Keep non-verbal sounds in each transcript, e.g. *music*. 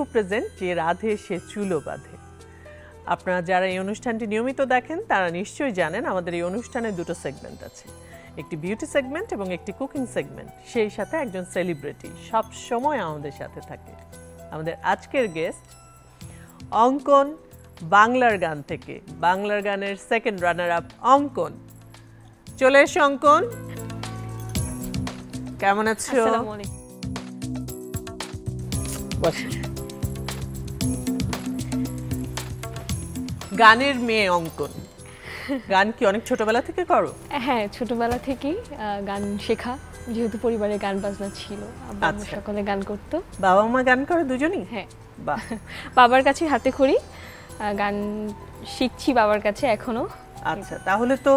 ডেকো present যে রাধে সে চুলো বাঁধে। আপনারা যারা এই অনুষ্ঠানটি নিয়মিত দেখেন তারা নিশ্চয়ই জানেন আমাদের এই অনুষ্ঠানে দুটো সেগমেন্ট আছে। একটি বিউটি সেগমেন্ট এবং একটি কুকিং সেগমেন্ট সেই সাথে একজন সেলিব্রিটি সব সময় আমাদের সাথে থাকে। আমাদের আজকের গেস্ট অঙ্কন বাংলার গান থেকে। বাংলার গানের সেকেন্ড রানার আপ অঙ্কন। চলে এসো অঙ্কন। কেমন আছো? গানের মেয়ে অঙ্কন। গান কি অনেক ছোটবেলা থেকে করো? হ্যাঁ ছোটবেলা থেকেই গান শেখা। যেহেতু পরিবারে গান বাজনা ছিল আব্বু আচ্ছা। সকলে গান করতো। বাবা মা গান করে দুজনই? হ্যাঁ। *laughs* বাবার কাছে হাতে খড়ি গান শিখছি বাবার কাছে এখনও। আচ্ছা তাহলে তো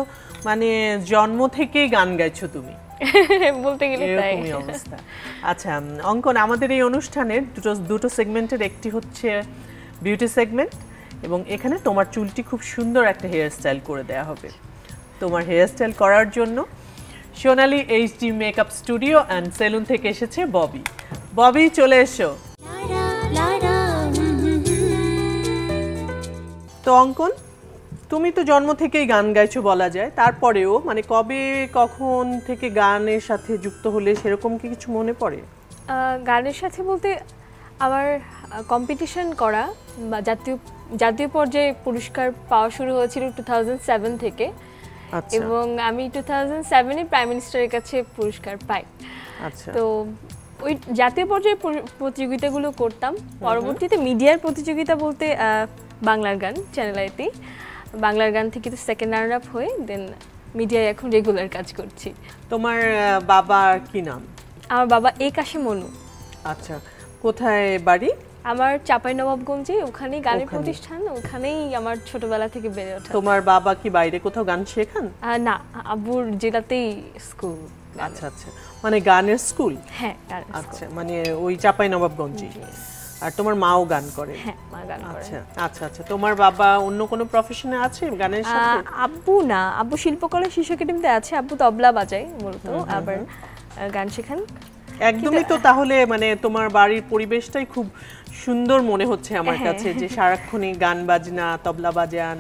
মানে জন্ম থেকেই গান গাইছো তুমি। *laughs* বলতে গেলে তাই। অবস্থা। আচ্ছা অঙ্কন আমাদের এই অনুষ্ঠানের দুটো দুটো সেগমেন্টের একটি হচ্ছে বিউটি সেগমেন্ট এবং এখানে তোমার চুলটি খুব সুন্দর একটা হেয়ার স্টাইল করে দেয়া হবে। তোমার হেয়ার স্টাইল করার জন্য Sonali HD makeup studio and salon থেকে এসেছে ববি। ববি, চলে এসো। তো অঙ্কন, তুমি তো জন্ম থেকেই গান গাইছো বলা যায়, তারপরেও মানে কবে, কখন থেকে গানের সাথে যুক্ত হলে সেরকম কি কিছু মনে পড়ে? গানের সাথে বলতে আমার কম্পিটিশন করা বা জাতীয় জাতীয় পর্যায়ে পুরস্কার পাওয়া শুরু হয়েছিল টু থাউজেন্ড থেকে। আচ্ছা। এবং আমি টু থাউজেন্ড সেভেনে প্রাইম মিনিস্টারের কাছে পুরস্কার পাই। আচ্ছা। তো ওই জাতীয় পর্যায়ে প্রতিযোগিতাগুলো করতাম। পরবর্তীতে মিডিয়ার প্রতিযোগিতা বলতে বাংলার গান চ্যানেল আইতেই বাংলার গান থেকে তো সেকেন্ড রানার আপ হয়ে দেন মিডিয়ায় এখন রেগুলার কাজ করছি। তোমার বাবার কি নাম? আমার বাবা এ কাশে মনু। আচ্ছা। কোথায় বাড়ি? আমার চাপাই নবাবগঞ্জে ওখানেই গানের প্রতিষ্ঠান ওখানেই আমার ছোটবেলা থেকে বেড়ে ওঠা। তোমার বাবা কি বাইরে কোথাও গান শেখান? না আব্বুর জেলাতেই স্কুল। আচ্ছা আচ্ছা। মানে গানের স্কুল? হ্যাঁ আচ্ছা মানে ওই চাপাই নবাবগঞ্জে আর তোমার মাও গান করে? হ্যাঁ মা গান করে। আচ্ছা আচ্ছা আচ্ছা। তোমার বাবা অন্য কোনো প্রফেশনে আছে গানের সাথে? আব্বু না আব্বু শিল্পকলা শিশু একাডেমিতে আছে আব্বু তবলা বাজায় মূলত আবার গান শেখান। একদমই তো তাহলে মানে তোমার বাড়ির পরিবেশটাই খুব সুন্দর মনে হচ্ছে আমার হ্যাঁ। কাছে যে সারাক্ষণই গান বাজনা তবলা বাজান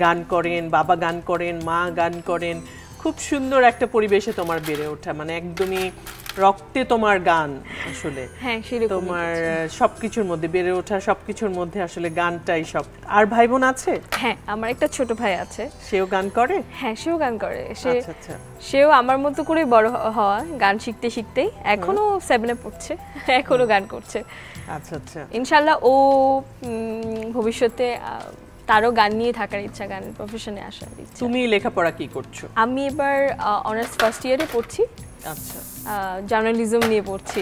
গান করেন বাবা গান করেন মা গান করেন। খুব সুন্দর একটা পরিবেশে তোমার বেড়ে ওঠা মানে একদমই রক্তে তোমার গান আসলে। হ্যাঁ তোমার সবকিছুর মধ্যে বেড়ে ওঠা সবকিছুর মধ্যে আসলে গানটাই সব। আর ভাই বোন আছে? হ্যাঁ আমার একটা ছোট ভাই আছে। সেও গান করে? হ্যাঁ সেও গান করে। সে আচ্ছা আচ্ছা। সেও আমার মতো করে বড় হওয়া গান শিখতে শিখতেই এখনও সেভেনে পড়ছে *laughs* এখনও গান করছে। আচ্ছা আচ্ছা। ইনশাল্লাহ ও ভবিষ্যতে তারও গান নিয়ে থাকার ইচ্ছা গান প্রফেশনে আসার ইচ্ছা। তুমি লেখাপড়া কি করছ? আমি এবার অনার্স ফার্স্ট ইয়ারে পড়ছি। আচ্ছা। জার্নালিজম নিয়ে পড়ছি।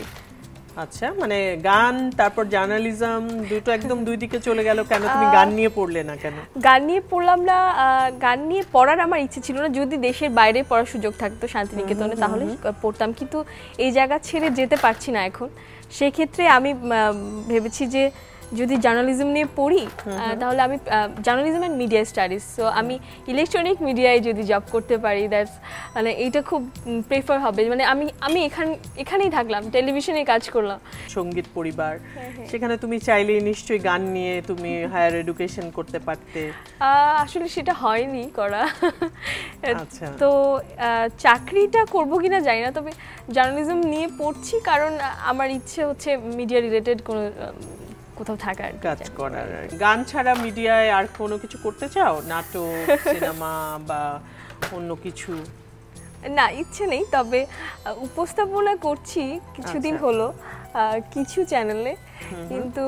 আচ্ছা মানে গান তারপর জার্নালিজম দুটো একদম দুই দিকে চলে গেল কেন? তুমি গান নিয়ে পড়লে না কেন? গান নিয়ে পড়লাম না গান নিয়ে পড়ার আমার ইচ্ছে ছিল না। যদি দেশের বাইরে পড়ার সুযোগ থাকতো শান্তিনিকেতনে তাহলে পড়তাম। কিন্তু এই জায়গা ছেড়ে যেতে পারছি না এখন। সেক্ষেত্রে আমি ভেবেছি যে যদি জার্নালিজম নিয়ে পড়ি আহ, তাহলে আমি journalism and media studies so আমি ইলেকট্রনিক মিডিয়ায় যদি জব করতে পারি দ্যাটস মানে এইটা খুব প্রেফার হবে। মানে আমি আমি এখান এখানেই থাকলাম টেলিভিশনে কাজ করলাম। সংগীত পরিবার। হ্যাঁ, সেখানে তুমি চাইলে নিশ্চয়ই গান নিয়ে তুমি হায়ার এডুকেশন করতে পারতে। আহ, আসলে সেটা হয়নি করা। আচ্ছা। তো আহ, চাকরিটা করব কিনা জানি না তবে জার্নালিজম নিয়ে পড়ছি কারণ আমার ইচ্ছে হচ্ছে মিডিয়া রিলেটেড কোনো কোথাও থাকার কাজ করার গান ছাড়া মিডিয়ায় আর কোনো কিছু করতে চাও? নাটক *laughs* সিনেমা বা অন্য কিছু? না ইচ্ছে নেই তবে উপস্থাপনা করছি কিছুদিন আচ্ছা। হলো। কিছু চ্যানেলে কিন্তু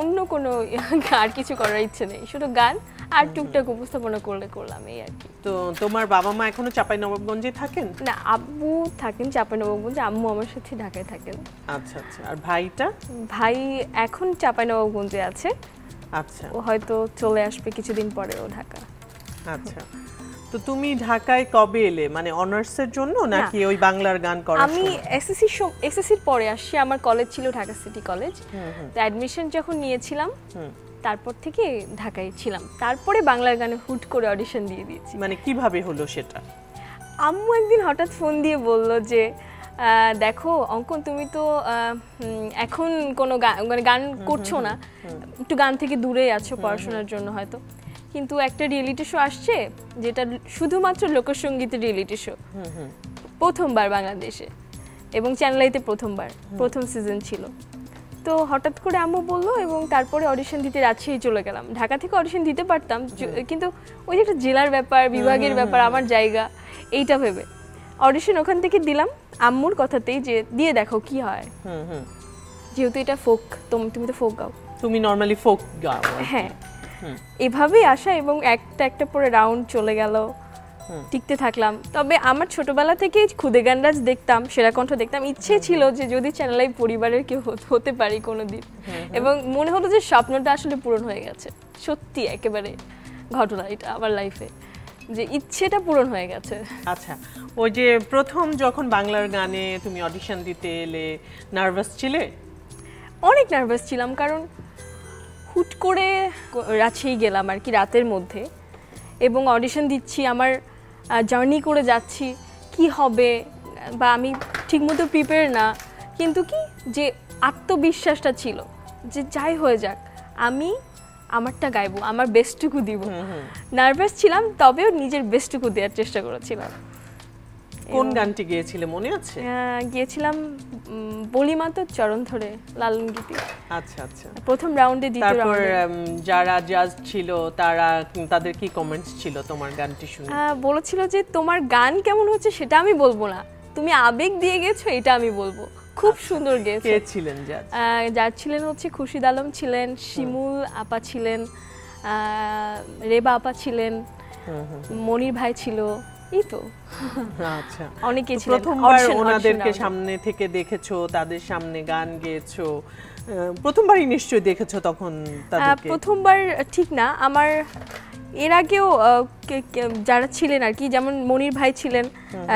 অন্য কোনো আর কিছু করার ইচ্ছে নেই। শুধু গান আর টুকটাক উপস্থাপনা করলে করলাম এই আর কি। তো তোমার বাবা মা এখনও চাপাই নবাবগঞ্জে থাকেন? না আব্বু থাকেন চাপানবাবগঞ্জে আম্মু আমার সাথে ঢাকায় থাকেন। আচ্ছা আচ্ছা। আর ভাইটা? ভাই এখন চাপাইনবাবগঞ্জে আছে। আচ্ছা। ও হয়তো চলে আসবে কিছুদিন পরে ও ঢাকা। আচ্ছা। তো তুমি ঢাকায় কবে এলে? মানে অনার্সের জন্য নাকি ওই বাংলার গান করার আমি? এসএসসি এসএসসির পরে আসছি। আমার কলেজ ছিল ঢাকা সিটি কলেজ তো অ্যাডমিশন যখন নিয়েছিলাম তারপর থেকে ঢাকায় ছিলাম। তারপরে বাংলার গানে হুট করে অডিশন দিয়ে দিয়েছি। মানে কীভাবে হলো সেটা? আম্মু একদিন হঠাৎ ফোন দিয়ে বলল যে আহ, দেখো অঙ্কন তুমি তো এখন কোনো গান মানে গান করছ না। একটু গান থেকে দূরে আছো পড়াশোনার জন্য হয়তো। কিন্তু একটা রিয়েলিটি শো আসছে যেটা শুধুমাত্র লোকসঙ্গীতের রিয়েলিটি শো প্রথমবার বাংলাদেশে। এবং চ্যানেল আইতে প্রথমবার প্রথম সিজন ছিল। তো হঠাৎ করে আম্মু বলল এবং তারপরে অডিশন দিতে রাজশাহী চলে গেলাম। ঢাকা থেকে অডিশন দিতে পারতাম কিন্তু ওই যে একটা জেলার ব্যাপার বিভাগের ব্যাপার আমার জায়গা এইটা ভেবে। অডিশন ওখান থেকে দিলাম আম্মুর কথাতেই যে দিয়ে দেখো কি হয়। হুম হুম। যেহেতু এটা ফোক তুমি তুমি তো ফোক গাও। তুমি নর্মালি ফোক গাও। হ্যাঁ। এভাবেই আসা এবং একটা একটা পরে রাউন্ড চলে গেল। টিকতে থাকলাম। তবে আমার ছোটবেলা থেকেই খুদে গানরাজ দেখতাম সেরা কণ্ঠ দেখতাম। ইচ্ছে ছিল যে যদি চ্যানেলে পরিবারের কেউ হতে- হতে পারি কোনোদিন। এবং মনে হলো যে স্বপ্নটা আসলে পূরণ হয়ে গেছে। সত্যি একেবারে ঘটনা এটা আমার লাইফে যে ইচ্ছেটা পূরণ হয়ে গেছে। আচ্ছা ওই যে প্রথম যখন বাংলার গানে তুমি অডিশন দিতে এলে নার্ভাস ছিলে? অনেক নার্ভাস ছিলাম কারণ হুট করে রাজশাহী গেলাম আর কি রাতের মধ্যে। এবং অডিশন দিচ্ছি আমার জার্নি করে যাচ্ছি কি হবে বা আমি ঠিকমতো প্রিপেয়ার না। কিন্তু কি যে আত্মবিশ্বাসটা ছিল যে যাই হয়ে যাক আমি আমারটা গাইবো আমার বেস্টটুকু দিব। নার্ভাস ছিলাম তবেও নিজের বেস্টটুকু দেওয়ার চেষ্টা করেছিলাম। কোন গানটি গিয়েছিলে মনে আছে? গিয়েছিলাম উম, বলিমা চরণ ধরে লালন গীতি। আচ্ছা আচ্ছা। প্রথম রাউন্ডে দ্বিতীয় তারপর যারা জাজ ছিল তারা তাদের কি কমেন্টস ছিল তোমার গানটি শুনে? বলেছিল যে তোমার গান কেমন হচ্ছে সেটা আমি বলব না। তুমি আবেগ দিয়ে গেছো এটা আমি বলব। খুব সুন্দর গেছো কে ছিলেন জাজ যার ছিলেন হচ্ছে খুশিদ আলম ছিলেন শিমুল আপা ছিলেন আহ, রেবা আপা ছিলেন। মনির ভাই ছিল। এই তো। আচ্ছা। অনেকে ছিলেন প্রথমবার audition- audition ওনাদেরকে সামনে থেকে দেখেছ তাদের সামনে গান গেয়েছো প্রথমবারই নিশ্চয়ই দেখেছ তখন তাদেরকে? প্রথমবার ঠিক না। আমার এর আগেও যারা ছিলেন আর কি যেমন মনির ভাই ছিলেন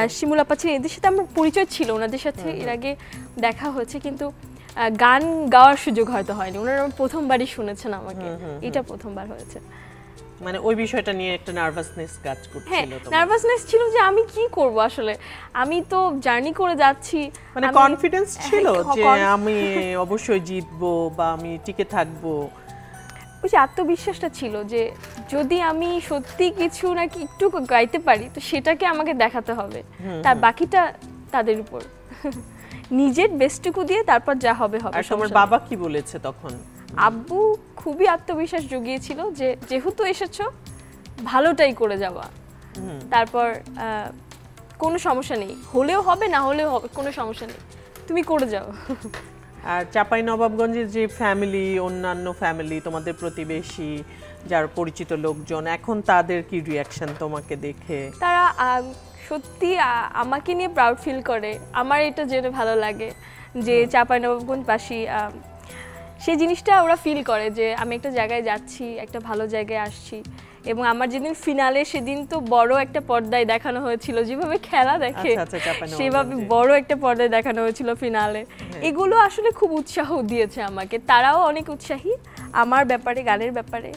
শিমুল আপা ছিলেন এদের সাথে আমার পরিচয় ছিল। ওনাদের সাথে এর আগে দেখা হয়েছে কিন্তু গান গাওয়ার সুযোগ হয়তো হয়নি। ওনারা প্রথমবারই শুনেছেন আমাকে। এটা প্রথমবার হয়েছে। মানে ওই বিষয়টা নিয়ে একটা নার্ভাসনেস কাজ হ্যাঁ করছিল তোমার। নার্ভাসনেস ছিল যে আমি কি করব আসলে? আমি তো জার্নি করে যাচ্ছি। মানে কনফিডেন্স *laughs* ছিল হ্যাঁ, যে আমি অবশ্যই জিতবো বা আমি টিকে থাকব। ওই যে আত্মবিশ্বাসটা ছিল যে যদি আমি সত্যি কিছু নাকি একটু গাইতে পারি তো সেটাকে আমাকে দেখাতে হবে। তার বাকিটা তাদের উপর। *laughs* নিজের বেস্টটুকু দিয়ে তারপর যা হবে হবে আর তোমার বাবা কি বলেছে তখন? আব্বু খুবই আত্মবিশ্বাস জুগিয়েছিল যে যেহেতু এসেছ ভালোটাই করে যাওয়া তারপর কোনো সমস্যা নেই। হলেও হবে না হলেও হবে কোনো সমস্যা নেই। তুমি করে যাও। আর চাপাই নবাবগঞ্জের যে ফ্যামিলি অন্যান্য ফ্যামিলি তোমাদের প্রতিবেশী যার পরিচিত লোকজন এখন তাদের কি রিয়াকশন তোমাকে দেখে? তারা সত্যি আমাকে নিয়ে প্রাউড ফিল করে। আমার এটা জেনে ভালো লাগে যে চাঁপাইনবাবগঞ্জবাসী আহ, সেই জিনিসটা ওরা ফিল করে যে আমি একটা জায়গায় যাচ্ছি একটা ভালো জায়গায় আসছি এবং আমার যেদিন ফিনালে সেদিন তো বড় একটা পর্দায় দেখানো হয়েছিল যেভাবে খেলা দেখে আচ্ছা, আচ্ছা, সেভাবে বড় একটা পর্দায় দেখানো হয়েছিল ফিনালে এগুলো আসলে খুব উৎসাহ দিয়েছে আমাকে তারাও অনেক উৎসাহী আমার ব্যাপারে গানের ব্যাপারে।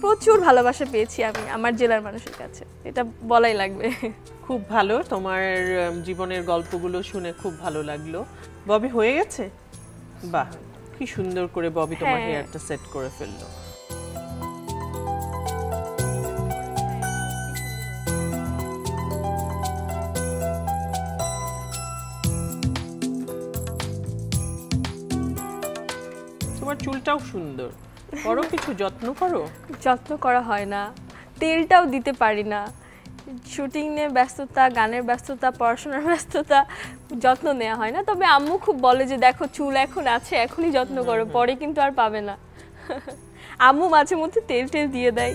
প্রচুর ভালোবাসা পেয়েছি আমি আমার জেলার মানুষের কাছে এটা বলাই লাগবে। খুব ভালো তোমার জীবনের গল্পগুলো শুনে খুব ভালো লাগল। ববি হয়ে গেছে? বাহ। কি সুন্দর করে ববি তোমার হ্যাঁ। হেয়ারটা সেট করে ফেলল। তোমার চুলটাও সুন্দর। করো কিছু যত্ন করো? যত্ন করা হয় না। তেলটাও দিতে পারি না। শুটিং নিয়ে ব্যস্ততা গানের ব্যস্ততা পড়াশোনার ব্যস্ততা যত্ন নেওয়া হয় না। তবে আম্মু খুব বলে যে দেখো চুল এখন আছে এখনই যত্ন করো পরে কিন্তু আর পাবে না। *laughs* আম্মু মাঝে মধ্যে তেল টেল দিয়ে দেয়।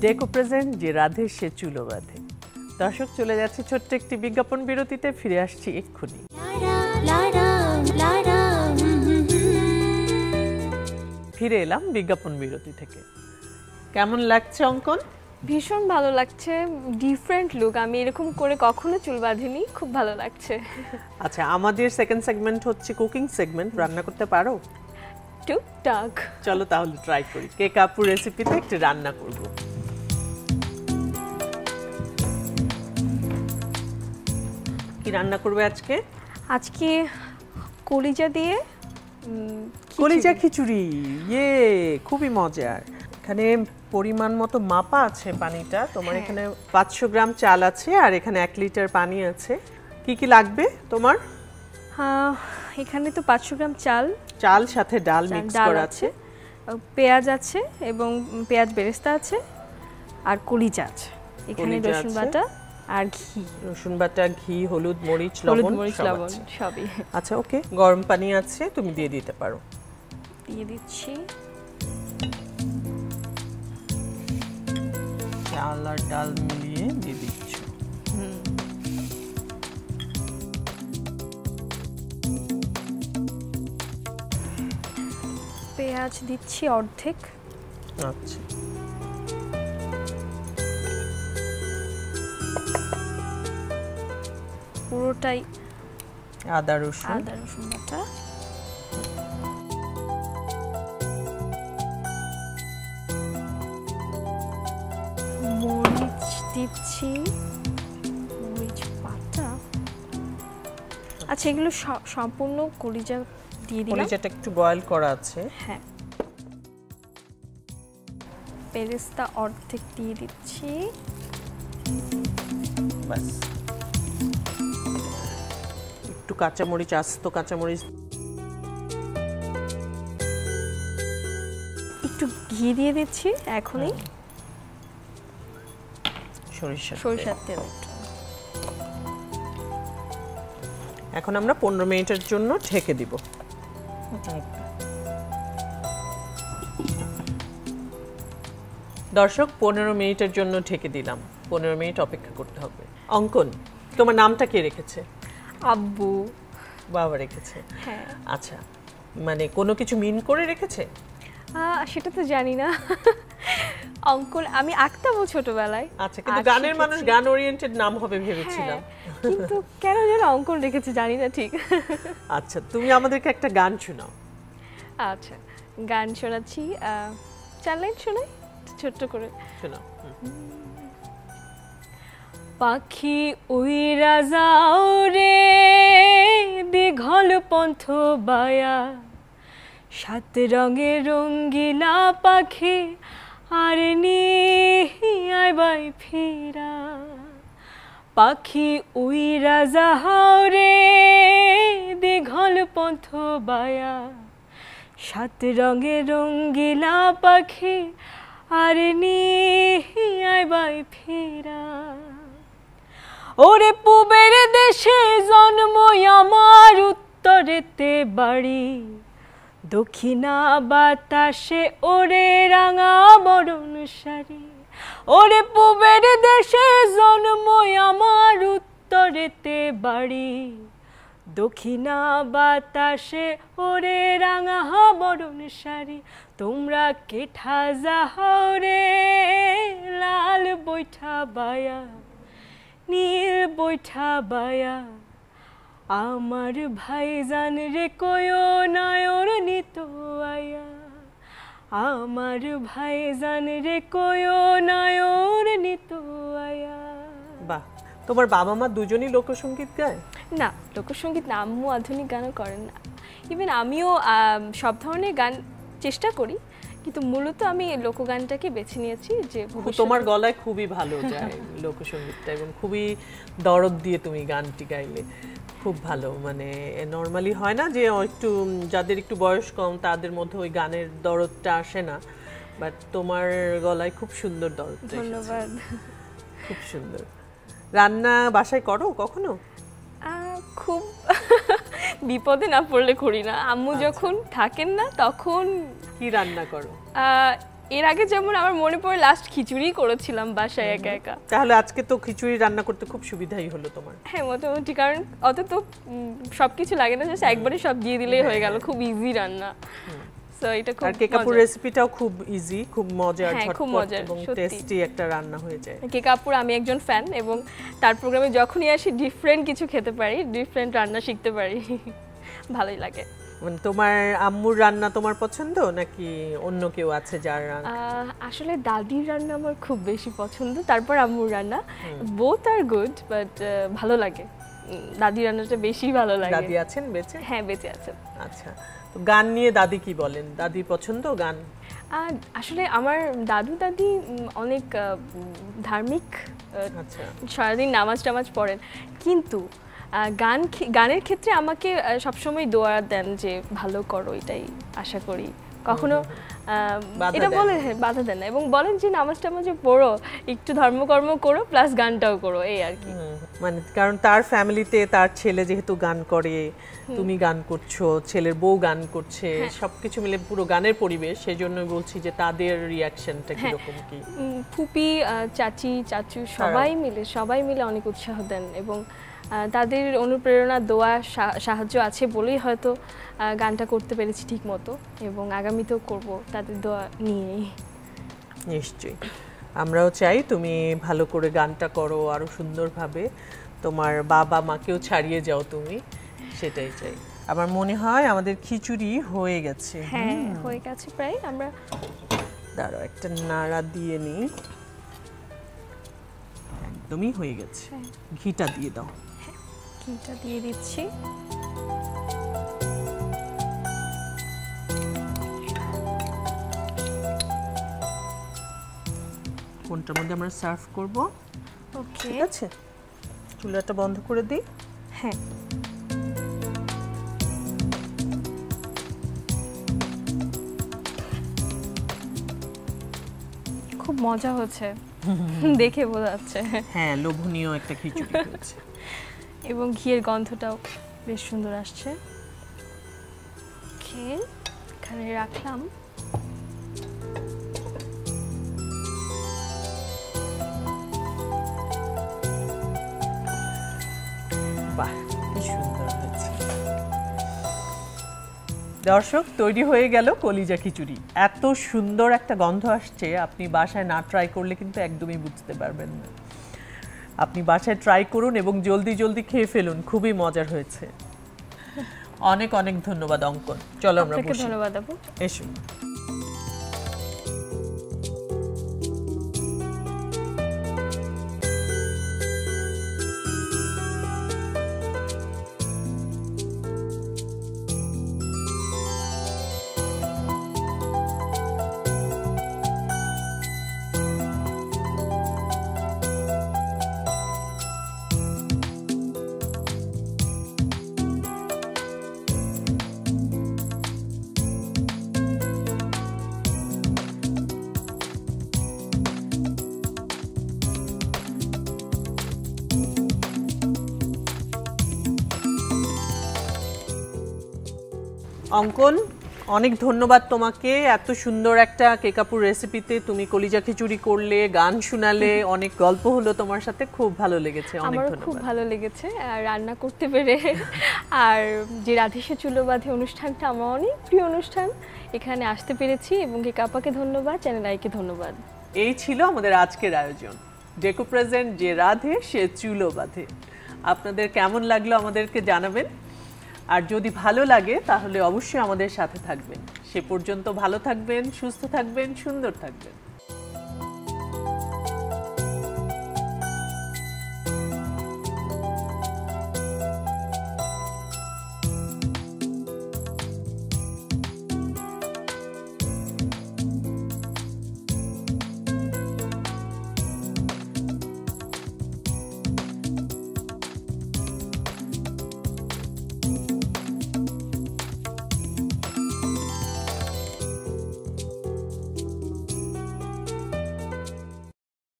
ডেকো প্রেজেন্ট যে রাধে সে চুলো বাঁধে। দর্শক চলে যাচ্ছে ছোট্ট একটি বিজ্ঞাপন বিরতিতে ফিরে আসছি এক্ষুনি। ফিরে এলাম বিজ্ঞাপন বিরতি থেকে। কেমন লাগছে অঙ্কন? ভীষণ ভালো লাগছে। ডিফারেন্ট লুক আমি এরকম করে কখনো চুল বাঁধিনি। খুব ভালো লাগছে। আচ্ছা আমাদের সেকেন্ড সেগমেন্ট হচ্ছে কুকিং সেগমেন্ট রান্না করতে পারো? টুকটাক। চলো তাহলে ট্রাই করি। কেক আপু রেসিপিতে একটু রান্না করব। রান্না করবে আজকে? আজকে কলিজা দিয়ে কলিজা খিচুড়ি ইয়ে খুবই মজার। এখানে পরিমাণ মতো মাপা আছে পানিটা। তোমার হ্যাঁ। এখানে পাঁচশো গ্রাম চাল আছে আর এখানে এক লিটার পানি আছে। কি কি লাগবে তোমার? এখানে তো পাঁচশো গ্রাম চাল। চাল সাথে ডাল মিক্স ডাল করা আছে। পেঁয়াজ আছে এবং পেঁয়াজ বেরেস্তা আছে আর কলিজা আছে। এখানে রসুন বাটা। আর ঘি রসুন বাটা ঘি হলুদ মরিচ লবণ মরিচ লবণ সবই। আচ্ছা ওকে। গরম পানি আছে তুমি দিয়ে দিতে পারো। দিয়ে দিচ্ছি। চাল আর ডাল মিলিয়ে দিয়ে দিচ্ছ। পেঁয়াজ দিচ্ছি অর্ধেক। আচ্ছা। পুরোটাই আদা রসুন। আদা রসুন বাটা। মরিচ দিচ্ছি। মরিচ পাতা আচ্ছা এগুলো সম্পূর্ণ কলিজা দিয়ে দিলাম। কলিজাটা একটু বয়েল করা আছে। হ্যাঁ। পেরেস্তা অর্ধেক দিয়ে দিচ্ছি। একটু কাঁচামরিচ আস্ত কাঁচামরিচ। একটু ঘি দিয়ে দিচ্ছি এখনই। সরিষা সরিষার তেল একটু। এখন আমরা পনেরো মিনিটের জন্য ঢেকে দিব। দর্শক পনেরো মিনিটের জন্য ঢেকে দিলাম। পনেরো মিনিট অপেক্ষা করতে হবে। অঙ্কন তোমার নামটা কে রেখেছে? আব্বু। বাবা রেখেছে। হ্যাঁ। আচ্ছা মানে কোনো কিছু মিন করে রেখেছে? সেটা তো জানি না। অঙ্কন আমি আঁকতামও ছোটবেলায়। আচ্ছা কিন্তু গানের মানুষ গান ওরিয়েন্টেড নাম হবে ভেবেছিলাম। হ্যাঁ, কিন্তু কেন যেন অঙ্কন রেখেছে জানি না ঠিক। আচ্ছা তুমি আমাদেরকে একটা গান শোনাও। আচ্ছা গান শোনাচ্ছি চার লাইন শোনাই ছোট্ট করে। শোনাও। পাখি উইরা যাও রে, দীঘল পন্থ বায়া। সাত রঙের রঙ্গিলা পাখি, আর নিয়াই বাই ফিরা। পাখি উইরা যাও রে, দীঘল পন্থ বায়া। সাত রঙের রঙ্গিলা পাখি, আর নিয়াই বাই ফিরা। ওরে পুবের দেশে জন্ম আমার উত্তরেতে বাড়ি। দক্ষিণা বাতাসে ওরে রাঙা বরণ শাড়ি ওরে পুবের দেশে জন্ম আমার উত্তরেতে বাড়ি। দক্ষিণা বাতাসে ওরে রাঙা বরণ শাড়ি তোমরা কেঠা যাও রে লাল বৈঠা বায়া নীল বৈঠা বায়া। আমার ভাই জান রে কয়ো নয়র নিত আয়া। আমার ভাই জান রে কয়ো নয়র নিত আয়া। বাহ তোমার বাবা মা দুজনই লোকসঙ্গীত গায়? না লোকসঙ্গীত না আম্মু আধুনিক গানও করেন না। ইভেন আমিও সব ধরনের গান চেষ্টা করি। কিন্তু মূলত আমি লোকগানটাকে বেছে নিয়েছি যে তোমার গলায় খুবই ভালো যায় *laughs* লোকসঙ্গীতটা এবং খুবই দরদ দিয়ে তুমি গানটি গাইলে। খুব ভালো মানে নর্মালি হয় না যে একটু যাদের একটু বয়স কম তাদের মধ্যে ওই গানের দরদটা আসে না। বাট তোমার গলায় খুব সুন্দর দরদ ধন্যবাদ। খুব সুন্দর। রান্না বাসায় করো কখনো? খুব বিপদে না পড়লে করি না। আম্মু যখন থাকেন না তখন কি রান্না করো? এর আগে যেমন আমার মনে পড়ে লাস্ট খিচুড়ি করেছিলাম বাসায় একা একা। তাহলে আজকে তো খিচুড়ি রান্না করতে খুব সুবিধাই হলো তোমার। হ্যাঁ মোটামুটি কারণ অত তো সব কিছু লাগে না জাস্ট একবারে সব দিয়ে দিলেই হয়ে গেল খুব ইজি রান্না। সো এটা খুব আর কেকাপুর রেসিপিটাও খুব ইজি খুব মজার হ্যাঁ, খুব মজার, এবং টেস্টি একটা রান্না হয়ে যায়। কে কাপুর আমি একজন ফ্যান এবং তার প্রোগ্রামে যখনই আসি ডিফারেন্ট কিছু খেতে পারি ডিফারেন্ট রান্না শিখতে পারি। *laughs* ভালোই লাগে। মানে তোমার আম্মুর রান্না তোমার পছন্দ নাকি অন্য কেউ আছে যার রান্না? আসলে দাদির রান্না আমার খুব বেশি পছন্দ তারপর আম্মুর রান্না। বোথ আর গুড বাট ভালো লাগে। দাদির রান্নাটা বেশি ভালো লাগে। দাদি আছেন বেঁচে? হ্যাঁ বেঁচে আছে আচ্ছা। গান নিয়ে দাদি কি বলেন? দাদি পছন্দ গান? আসলে আমার দাদু দাদি অনেক ধার্মিক আচ্ছা। সারাদিন নামাজ টামাজ পড়েন। কিন্তু গান গানের ক্ষেত্রে আমাকে সবসময় দোয়া দেন যে ভালো করো এটাই আশা করি। কখনো এটা বলে হ্যাঁ বাধা দেন না। এবং বলেন যে নামাজ টামাজে পড়ো একটু ধর্মকর্ম করো প্লাস গানটাও করো এই আর কি। মানে কারণ তার ফ্যামিলিতে তার ছেলে যেহেতু গান করে তুমি গান করছ ছেলের বউ গান করছে হ্যাঁ। সবকিছু মিলে পুরো গানের পরিবেশ সেই জন্য বলছি যে তাদের রিয়াকশনটা হ্যাঁ। কীরকম কি? ফুপি চাচি চাচু সবাই মিলে সবাই মিলে অনেক উৎসাহ দেন এবং তাদের অনুপ্রেরণা দোয়া সাহায্য আছে বলেই হয়তো গানটা করতে পেরেছি ঠিক মতো এবং আগামীতেও করব তাদের দোয়া নিয়েই। নিশ্চয়ই। আমরাও চাই তুমি ভালো করে গানটা করো আরও সুন্দরভাবে। তোমার বাবা মাকেও ছাড়িয়ে যাও তুমি সেটাই চাই। আমার মনে হয় আমাদের খিচুড়ি হয়ে গেছে। হ্যাঁ হয়ে গেছে প্রায় আমরা দাঁড়াও একটা নাড়া দিয়ে নিই। একদমই হয়ে গেছে। হ্যাঁ। ঘিটা দিয়ে দাও। ঘিটা দিয়ে দিচ্ছি। কোনটার মধ্যে আমরা সার্ভ করব? ওকে। ঠিক আছে। চুলাটা বন্ধ করে দিই। হ্যাঁ। খুব মজা হচ্ছে। *laughs* দেখে বোঝা যাচ্ছে। হ্যাঁ লোভনীয় একটা খিচুড়ি হয়েছে। *laughs* এবং ঘিয়ের গন্ধটাও বেশ সুন্দর আসছে। ওকে এখানে রাখলাম। দর্শক, তৈরি হয়ে গেল কলিজা খিচুড়ি। এত সুন্দর একটা গন্ধ আসছে, আপনি বাসায় না ট্রাই করলে কিন্তু একদমই বুঝতে পারবেন না। আপনি বাসায় ট্রাই করুন এবং জলদি জলদি খেয়ে ফেলুন খুবই মজার হয়েছে। অনেক অনেক ধন্যবাদ অঙ্কন। চলো আমরা ধন্যবাদ আপু। এসো। অঙ্কন অনেক ধন্যবাদ তোমাকে। এত সুন্দর একটা কেকাপুর রেসিপিতে তুমি কলিজা খিচুড়ি করলে গান শোনালে *laughs* অনেক গল্প হলো তোমার সাথে। খুব ভালো লেগেছে। অনেক আমারও খুব ভালো লেগেছে আর রান্না করতে পেরে। *laughs* আর যে রাধেশে চুলো বাঁধে অনুষ্ঠানটা আমার অনেক প্রিয় অনুষ্ঠান এখানে আসতে পেরেছি এবং কে কাপাকে ধন্যবাদ চ্যানেল আইকে ধন্যবাদ। এই ছিল আমাদের আজকের আয়োজন। ডেকো প্রেজেন্ট যে রাধে সে চুলো বাঁধে আপনাদের কেমন লাগল আমাদেরকে জানাবেন? আর যদি ভালো লাগে, তাহলে অবশ্যই আমাদের সাথে থাকবেন। সে পর্যন্ত ভালো থাকবেন, সুস্থ থাকবেন, সুন্দর থাকবেন।